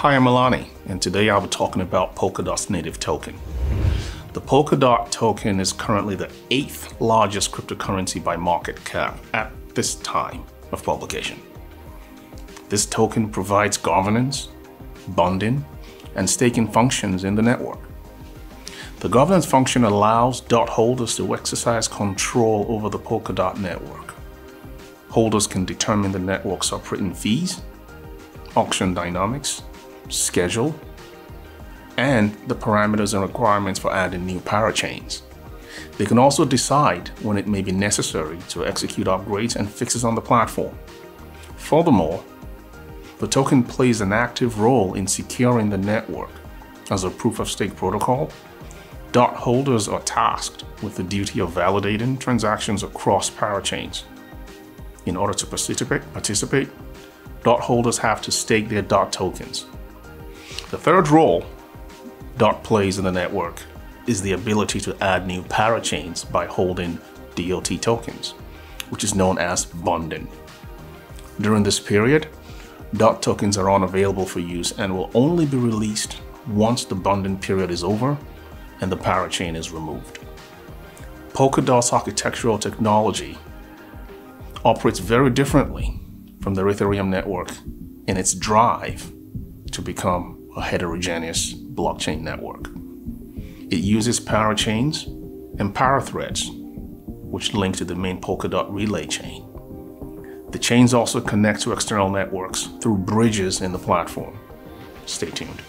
Hi, I'm Alani, and today I'll be talking about Polkadot's native token. The Polkadot token is currently the eighth largest cryptocurrency by market cap at this time of publication. This token provides governance, bonding, and staking functions in the network. The governance function allows DOT holders to exercise control over the Polkadot network. Holders can determine the network's operating fees, auction dynamics, schedule, and the parameters and requirements for adding new parachains. They can also decide when it may be necessary to execute upgrades and fixes on the platform. Furthermore, the token plays an active role in securing the network as a proof of stake protocol DOT holders are tasked with the duty of validating transactions across parachains. In order to participate, participate, DOT holders have to stake their DOT tokens. The third role DOT plays in the network is the ability to add new parachains by holding DOT tokens, which is known as bonding. During this period, DOT tokens are unavailable for use and will only be released once the bonding period is over and the parachain is removed. Polkadot's architectural technology operates very differently from the Ethereum network in its drive to become a heterogeneous blockchain network. It uses parachains and parathreads, which link to the main Polkadot relay chain. The chains also connect to external networks through bridges in the platform. Stay tuned.